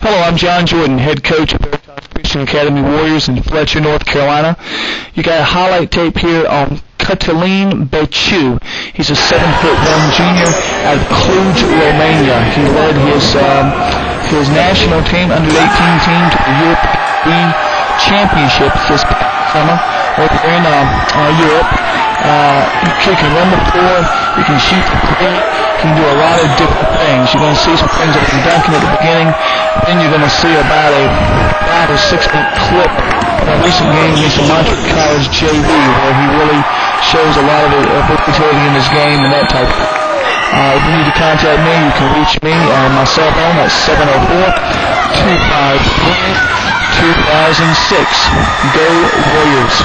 Hello, I'm John Jordan, head coach of Veritas Christian Academy Warriors in Fletcher, North Carolina. You got a highlight tape here on Cătălin Baciu. He's a seven foot one junior out of Cluj, Romania. He led his um, his national team under 18 team to the European Championships this summer over in um, uh, Europe. Uh, you can run the floor, He can shoot the three, can do a lot of different things. You're going to see some things like dunking at the beginning, then you're going to see about a five or six minute clip of a recent game against the Montreat College JV where he really shows a lot of uh, versatility in his game and that type of thing. Uh, if you need to contact me, you can reach me on my cell phone at 704-253-2006. Go Warriors.